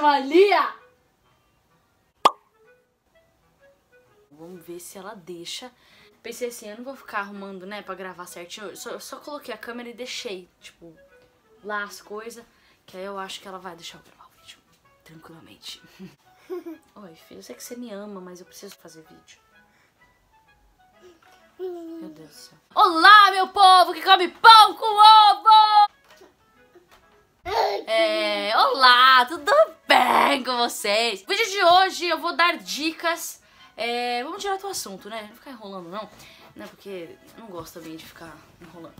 Mania! Vamos ver se ela deixa. Pensei assim, eu não vou ficar arrumando, né, pra gravar certinho. Eu só, eu só coloquei a câmera e deixei, tipo, lá as coisas. Que aí eu acho que ela vai deixar eu gravar o vídeo tranquilamente. Oi, filho, eu sei que você me ama, mas eu preciso fazer vídeo. Meu Deus do céu. Olá, meu povo que come pão com ovo! É, olá, tudo bem com vocês? No vídeo de hoje eu vou dar dicas. É, vamos direto do assunto, né? Não ficar enrolando, não. Né? Porque eu não gosto também de ficar enrolando.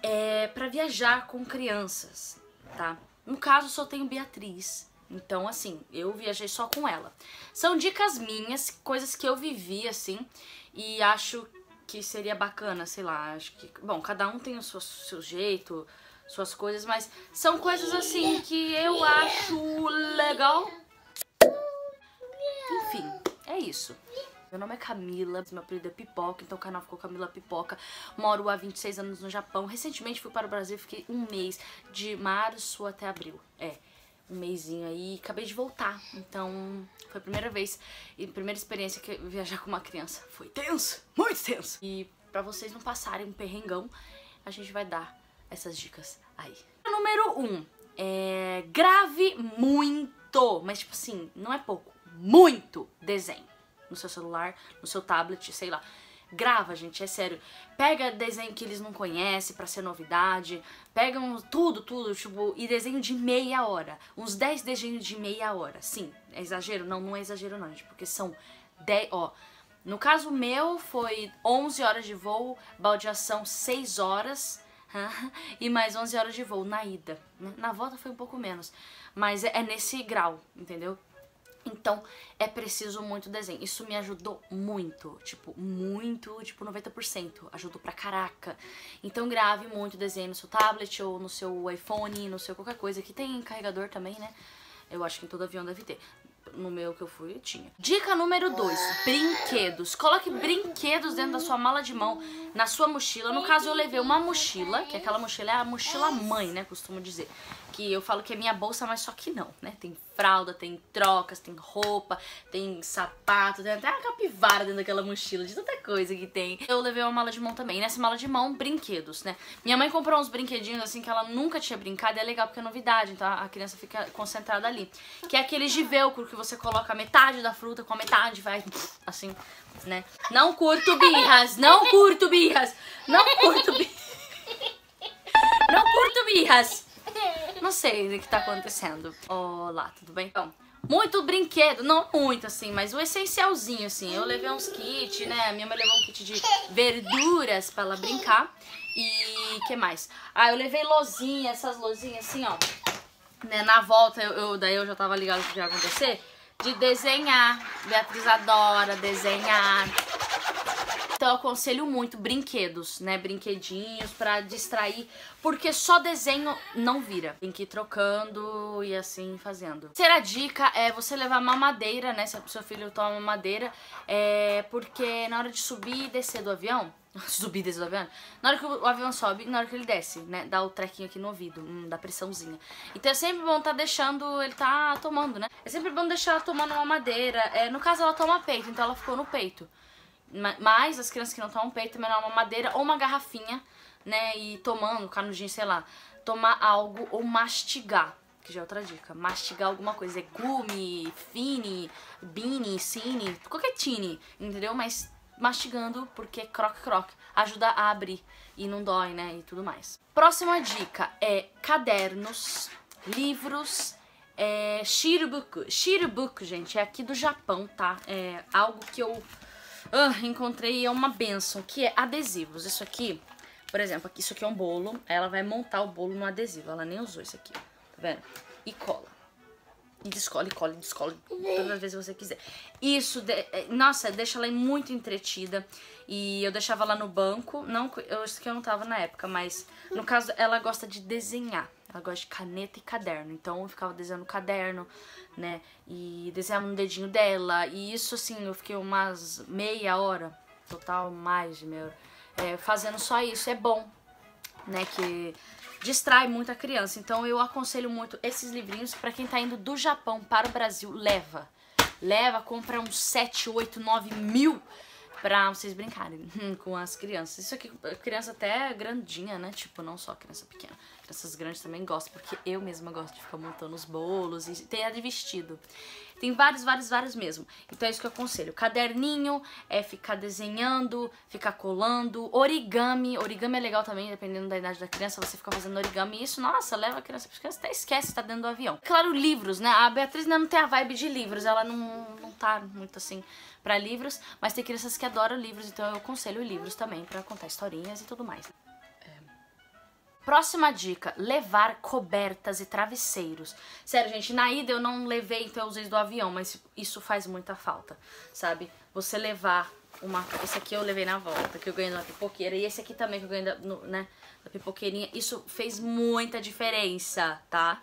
É pra viajar com crianças, tá? No caso, só tenho Beatriz. Então, assim, eu viajei só com ela. São dicas minhas, coisas que eu vivi, assim, e acho que seria bacana, sei lá, acho que... Bom, cada um tem o seu, seu jeito, suas coisas, mas são coisas, assim, que eu acho legal. Enfim, é isso. Meu nome é Camila, meu apelido é Pipoca, então o canal ficou Camila Pipoca. Moro há 26 anos no Japão. Recentemente fui para o Brasil, fiquei um mês, de março até abril. É, um mêsinho aí, acabei de voltar. Então, foi a primeira vez e primeira experiência que viajar com uma criança. Foi tenso, muito tenso. E pra vocês não passarem um perrengão, a gente vai dar essas dicas aí. Número 1. Um, é, grave muito, mas tipo assim, não é pouco, muito desenho no seu celular, no seu tablet, sei lá. Grava, gente, é sério. Pega desenho que eles não conhecem pra ser novidade. Pega um, tudo, tudo, tipo, e desenho de meia hora. Uns 10 desenhos de meia hora. Sim, é exagero? Não, não é exagero não, gente, porque são 10, ó. No caso meu foi 11 horas de voo, baldeação 6 horas e mais 11 horas de voo na ida. Né? Na volta foi um pouco menos, mas é, é nesse grau, entendeu? Então, é preciso muito desenho. Isso me ajudou muito, tipo, muito, tipo, 90%. Ajudou pra caraca. Então, grave muito desenho no seu tablet ou no seu iPhone, no seu qualquer coisa. Que tem carregador também, né? Eu acho que em todo avião deve ter. No meu que eu fui, tinha. Dica número 2, brinquedos. Coloque brinquedos dentro da sua mala de mão, na sua mochila. No caso, eu levei uma mochila, que aquela mochila é a mochila mãe, né, costumo dizer que eu falo que é minha bolsa, mas só que não, né? Tem fralda, tem trocas, tem roupa, tem sapato, tem até uma capivara dentro daquela mochila, de tanta coisa que tem. Eu levei uma mala de mão também. Nessa mala de mão, brinquedos, né? Minha mãe comprou uns brinquedinhos assim que ela nunca tinha brincado e é legal porque é novidade, então a criança fica concentrada ali. Que é aqueles de velcro que você coloca metade da fruta com a metade, vai assim, né? Não curto birras, não curto birras, não curto birras. Não curto birras. Não sei o que tá acontecendo. Olá, tudo bem? Então, muito brinquedo, não muito assim, mas o essencialzinho assim. Eu levei uns kits, né? Minha mãe levou um kit de verduras pra ela brincar. E que mais? Ah, eu levei lozinha, essas lozinhas assim, ó. Né, na volta, eu, eu, daí eu já tava ligado que ia acontecer. De desenhar. Beatriz adora desenhar. Então eu aconselho muito brinquedos, né? Brinquedinhos pra distrair, porque só desenho não vira. Tem que ir trocando e assim fazendo. Terceira dica é você levar mamadeira, né? Se o seu filho toma mamadeira, é porque na hora de subir e descer do avião, subir e do avião, na hora que o avião sobe, na hora que ele desce, né? Dá o trequinho aqui no ouvido, hum, dá pressãozinha. Então é sempre bom tá deixando, ele tá tomando, né? É sempre bom deixar ela tomando uma madeira. É, no caso ela toma peito, então ela ficou no peito. Mas as crianças que não tomam peito, também uma madeira ou uma garrafinha, né? E tomando, canudinho, sei lá, tomar algo ou mastigar. Que já é outra dica. Mastigar alguma coisa. É gume, fine, bini, cine, qualquer tine, entendeu? Mas mastigando, porque croque-croque ajuda a abrir e não dói, né? E tudo mais. Próxima dica é cadernos, livros, é, shiribuku. Shiribuku, gente, é aqui do Japão, tá? É algo que eu ah, encontrei uma benção, que é adesivos. Isso aqui, por exemplo, aqui, isso aqui é um bolo. Ela vai montar o bolo no adesivo. Ela nem usou isso aqui, tá vendo? E cola. E descola, e cola, e descola todas as vezes que você quiser. Isso, de, é, nossa, deixa ela muito entretida. E eu deixava lá no banco. Não, eu, isso aqui eu não tava na época, mas no caso ela gosta de desenhar. Ela gosta de caneta e caderno. Então eu ficava desenhando caderno, né? E desenhava no dedinho dela. E isso, assim, eu fiquei umas meia hora, total, mais de meia hora, é, fazendo só isso. É bom, né? Que distrai muito a criança. Então eu aconselho muito esses livrinhos para quem tá indo do Japão para o Brasil, leva. Leva, compra uns 7, 8, 9 mil pra vocês brincarem com as crianças. Isso aqui, criança até grandinha, né? Tipo, não só criança pequena. Crianças grandes também gostam, porque eu mesma gosto de ficar montando os bolos e tem a de vestido. Tem vários, vários, vários mesmo. Então é isso que eu aconselho. Caderninho, é ficar desenhando, ficar colando. Origami. Origami é legal também, dependendo da idade da criança, você fica fazendo origami. Isso, nossa, leva a criança, a criança até esquece, tá dentro do avião. Claro, livros, né? A Beatriz ainda não tem a vibe de livros, ela não, não tá muito assim para livros, mas tem crianças que adoram livros, então eu aconselho livros também para contar historinhas e tudo mais. Próxima dica, levar cobertas e travesseiros. Sério, gente, na ida eu não levei, então eu usei do avião, mas isso faz muita falta, sabe? Você levar uma... Esse aqui eu levei na volta, que eu ganhei na pipoqueira, e esse aqui também que eu ganhei da, no, né, da pipoqueirinha. Isso fez muita diferença, tá?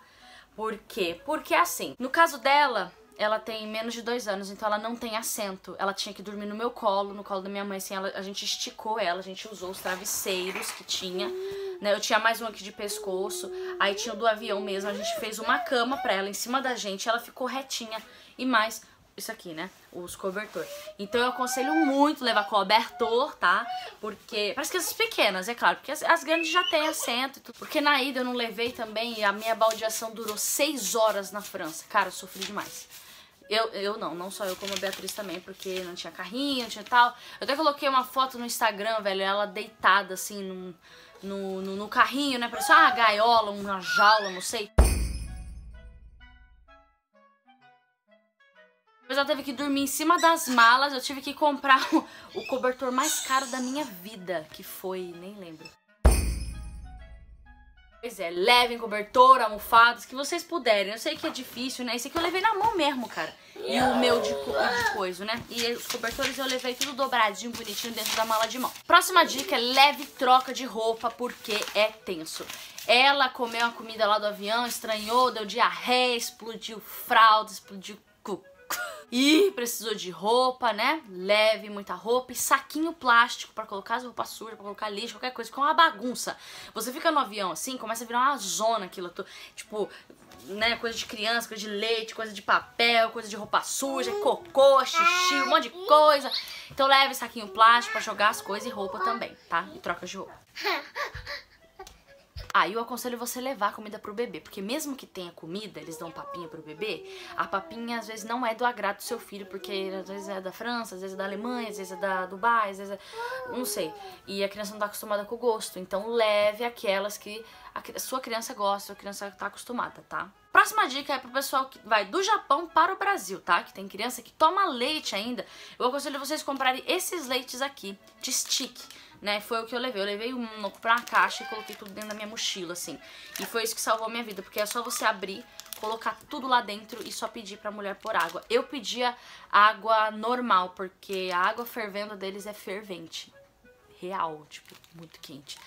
Por quê? Porque assim, no caso dela, ela tem menos de dois anos, então ela não tem assento. Ela tinha que dormir no meu colo, no colo da minha mãe, assim, ela, a gente esticou ela, a gente usou os travesseiros que tinha, né? Eu tinha mais um aqui de pescoço, aí tinha o do avião mesmo, a gente fez uma cama pra ela em cima da gente, ela ficou retinha e mais isso aqui, né? Os cobertor. Então eu aconselho muito levar cobertor, tá? Porque. Para as crianças pequenas, é claro. Porque as, as, grandes já têm assento e tudo. Porque na ida eu não levei também e a minha baldeação durou seis horas na França. Cara, eu sofri demais. Eu, eu não, não só eu, como a Beatriz também, porque não tinha carrinho, não tinha tal. Eu até coloquei uma foto no Instagram, velho, ela deitada assim no, no, no, no carrinho, né? Parecia uma gaiola, uma jaula, não sei. Depois ela teve que dormir em cima das malas, eu tive que comprar o, o cobertor mais caro da minha vida, que foi, nem lembro. Pois é, levem cobertor, almofadas, que vocês puderem. Eu sei que é difícil, né? Esse aqui eu levei na mão mesmo, cara. E o meu de, de coisa, né? E os cobertores eu levei tudo dobradinho, bonitinho dentro da mala de mão. Próxima dica é leve troca de roupa, porque é tenso. Ela comeu a comida lá do avião, estranhou, deu diarreia, explodiu fralda, explodiu e precisou de roupa, né? Leve muita roupa e saquinho plástico para colocar as roupas sujas, pra colocar lixo, qualquer coisa, que é uma bagunça. Você fica no avião assim, começa a virar uma zona aquilo. Tipo, né, coisa de criança, coisa de leite, coisa de papel, coisa de roupa suja, cocô, xixi, um monte de coisa. Então leve saquinho plástico para jogar as coisas e roupa também, tá? E troca de roupa. Aí ah, eu aconselho você levar comida pro bebê, porque mesmo que tenha comida, eles dão papinha pro bebê, a papinha às vezes não é do agrado do seu filho, porque às vezes é da França, às vezes é da Alemanha, às vezes é da Dubai, às vezes é... não sei. E a criança não tá acostumada com o gosto, então leve aquelas que a sua criança gosta, a criança tá acostumada, tá? Próxima dica é pro pessoal que vai do Japão para o Brasil, tá? Que tem criança que toma leite ainda. Eu aconselho vocês comprarem esses leites aqui de stick né? Foi o que eu levei. Eu levei um pra uma caixa e coloquei tudo dentro da minha mochila, assim. E foi isso que salvou a minha vida, porque é só você abrir, colocar tudo lá dentro e só pedir pra mulher pôr água. Eu pedia água normal, porque a água fervendo deles é fervente. Real, tipo, muito quente.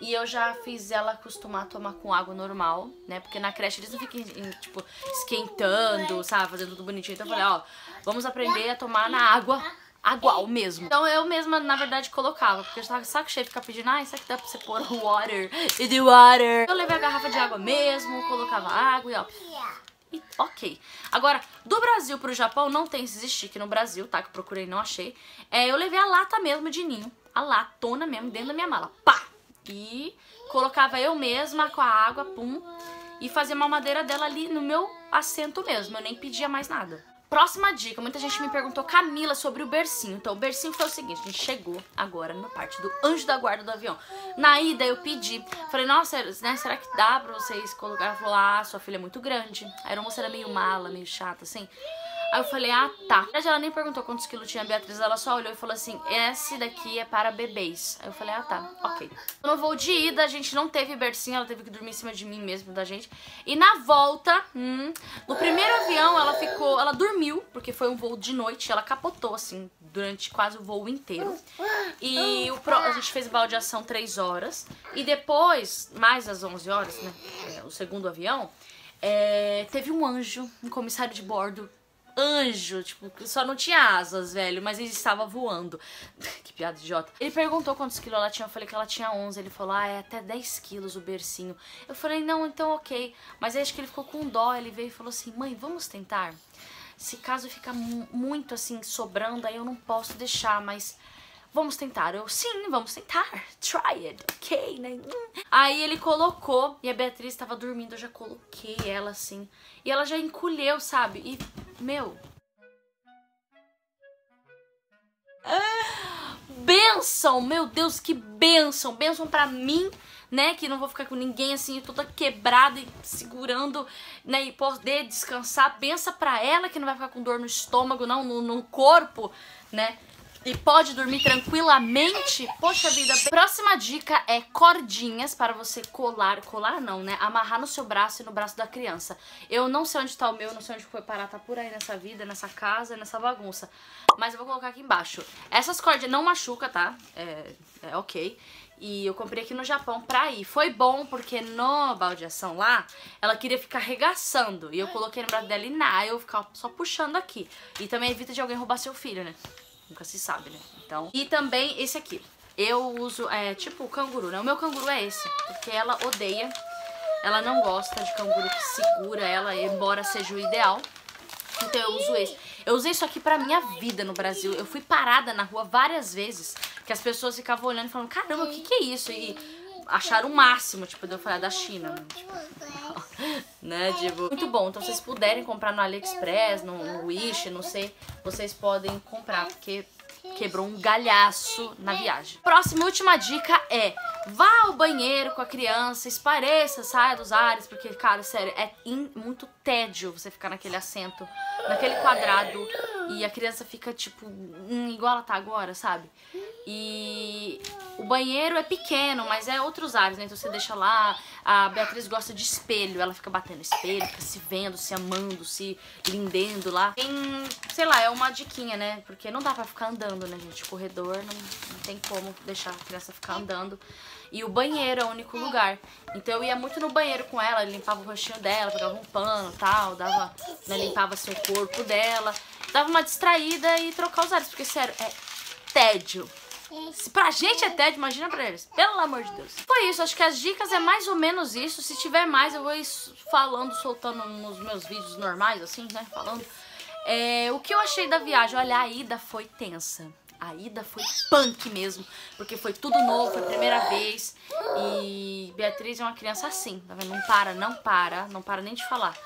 E eu já fiz ela acostumar a tomar com água normal, né? Porque na creche eles não ficam, tipo, esquentando, sabe? Fazendo tudo bonitinho. Então eu falei, ó, vamos aprender a tomar na água agual mesmo. Então eu mesma, na verdade, colocava, porque eu tava saco cheio de ficar pedindo, ah, isso aqui dá pra você pôr water, e the water. Eu levei a garrafa de água mesmo, colocava água e ó... E, ok. Agora, do Brasil pro Japão, não tem esses stick no Brasil, tá? Que eu procurei e não achei. É, eu levei a lata mesmo de ninho, a latona mesmo, dentro da minha mala. Pá! E colocava eu mesma com a água, pum, e fazia uma madeira dela ali no meu assento mesmo. Eu nem pedia mais nada. Próxima dica, muita gente me perguntou, Camila, sobre o bercinho. Então, o bercinho foi o seguinte, a gente chegou agora na parte do anjo da guarda do avião. Na ida, eu pedi, falei, nossa, né, será que dá pra vocês colocar? Ela falou, ah, sua filha é muito grande. Aí era uma moça era meio mala, meio chata, assim. Aí eu falei, ah, tá. Ela nem perguntou quantos quilos tinha a Beatriz, ela só olhou e falou assim, esse daqui é para bebês. Aí eu falei, ah, tá, ok. No voo de ida, a gente não teve bercinho, ela teve que dormir em cima de mim mesmo, da gente. E na volta, hum, no primeiro avião, ela ficou, ela dormiu, porque foi um voo de noite, ela capotou, assim, durante quase o voo inteiro. E o pro, a gente fez baldeação 3 horas. E depois, mais às 11 horas, né, é, o segundo avião, é, teve um anjo, um comissário de bordo anjo, tipo, só não tinha asas, velho, mas ele estava voando. que piada idiota. Ele perguntou quantos quilos ela tinha, eu falei que ela tinha 11. Ele falou, ah, é até 10 quilos o bercinho. Eu falei, não, então ok. Mas aí acho que ele ficou com dó, ele veio e falou assim, mãe, vamos tentar? Se caso ficar muito assim, sobrando, aí eu não posso deixar, mas vamos tentar. Eu, sim, vamos tentar. Try it, ok, né? Aí ele colocou e a Beatriz estava dormindo, eu já coloquei ela assim. E ela já encolheu, sabe? E, meu... Benção, meu Deus, que benção. Benção pra mim, né? Que não vou ficar com ninguém assim, toda quebrada e segurando, né? E poder descansar. Bença pra ela que não vai ficar com dor no estômago, não, no, no corpo, né? E pode dormir tranquilamente, poxa vida. Próxima dica é cordinhas para você colar, colar não, né? Amarrar no seu braço e no braço da criança. Eu não sei onde tá o meu, não sei onde foi parar, tá por aí nessa vida, nessa casa, nessa bagunça. Mas eu vou colocar aqui embaixo. Essas cordinhas não machuca, tá? É, é ok. E eu comprei aqui no Japão pra ir. Foi bom porque no baldeação lá, ela queria ficar regaçando. E eu coloquei no braço dela e na, eu ficava só puxando aqui. E também evita de alguém roubar seu filho, né? Nunca se sabe, né? Então... E também esse aqui. Eu uso, é tipo canguru, né? O meu canguru é esse, porque ela odeia. Ela não gosta de canguru que segura ela, embora seja o ideal. Então eu uso esse. Eu usei isso aqui pra minha vida no Brasil. Eu fui parada na rua várias vezes, que as pessoas ficavam olhando e falando, caramba, o que que é isso? E acharam o máximo, tipo, eu falei, ah, da China, né? Tipo, né, tipo, muito bom. Então, se vocês puderem comprar no AliExpress, no, Wish, não sei, vocês podem comprar, porque quebrou um galhaço na viagem. Próxima última dica é vá ao banheiro com a criança, espareça, saia dos ares, porque, cara, sério, é in, muito tédio você ficar naquele assento, naquele quadrado, e a criança fica, tipo, hum, igual ela tá agora, sabe? E o banheiro é pequeno, mas é outros ares, né? Então você deixa lá. A Beatriz gosta de espelho, ela fica batendo espelho, fica se vendo, se amando, se lindendo lá. Tem, sei lá, é uma diquinha, né? Porque não dá pra ficar andando, né, gente? Corredor não, não tem como deixar a criança ficar andando. E o banheiro é o único lugar. Então eu ia muito no banheiro com ela, limpava o rostinho dela, pegava um pano e tal, dava, né, limpava o corpo dela, dava uma distraída e trocar os ares, porque sério, é tédio. Se pra gente é tédio, imagina pra eles. Pelo amor de Deus. Foi isso, acho que as dicas é mais ou menos isso. Se tiver mais, eu vou falando, soltando nos meus vídeos normais, assim, né? Falando. É, o que eu achei da viagem? Olha, a ida foi tensa. A ida foi punk mesmo, porque foi tudo novo, foi a primeira vez. E Beatriz é uma criança assim, tá vendo? Não para, não para, não para nem de falar.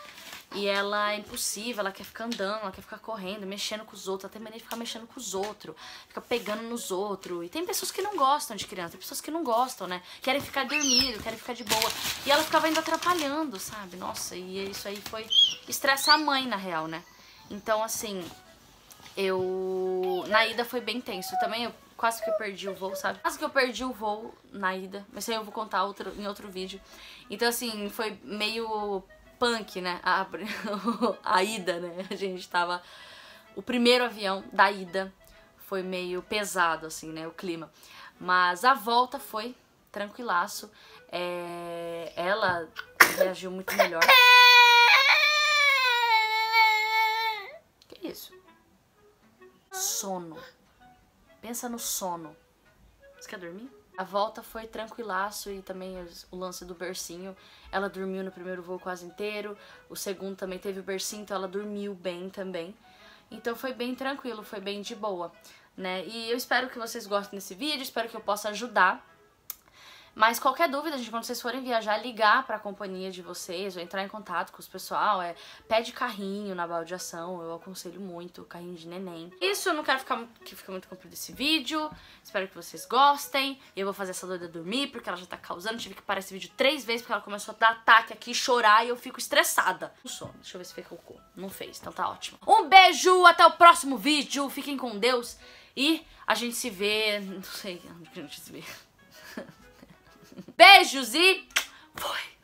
E ela é impulsiva, ela quer ficar andando, ela quer ficar correndo, mexendo com os outros, tem mania de ficar mexendo com os outros, fica pegando nos outros. E tem pessoas que não gostam de criança, tem pessoas que não gostam, né? Querem ficar dormindo, querem ficar de boa. E ela ficava ainda atrapalhando, sabe? Nossa, e isso aí foi estressar a mãe, na real, né? Então, assim, eu... Na ida foi bem tenso. Também eu quase que eu perdi o voo, sabe? Quase que eu perdi o voo na ida, mas aí eu vou contar outro, em outro vídeo. Então, assim, foi meio punk, né? A, a ida, né? A gente tava. O primeiro avião da ida foi meio pesado, assim, né? O clima. Mas a volta foi tranquilaço. É... Ela reagiu muito melhor. Que isso? Sono. Pensa no sono. Você quer dormir? A volta foi tranquilaço e também o lance do bercinho. Ela dormiu no primeiro voo quase inteiro. O segundo também teve o bercinho, então ela dormiu bem também. Então foi bem tranquilo, foi bem de boa, né? E eu espero que vocês gostem desse vídeo, espero que eu possa ajudar mas qualquer dúvida, gente, quando vocês forem viajar, ligar para a companhia de vocês ou entrar em contato com os pessoal, é, pede carrinho na baldeação, eu aconselho muito, carrinho de neném. Isso, eu não quero ficar, que fique muito comprido esse vídeo, espero que vocês gostem. Eu vou fazer essa doida dormir, porque ela já tá causando, tive que parar esse vídeo três vezes, porque ela começou a dar ataque aqui, chorar, e eu fico estressada. O sono, deixa eu ver se fez cocô. Não fez, então tá ótimo. Um beijo, até o próximo vídeo, fiquem com Deus, e a gente se vê, não sei onde a gente se vê. Beijos e... Foi!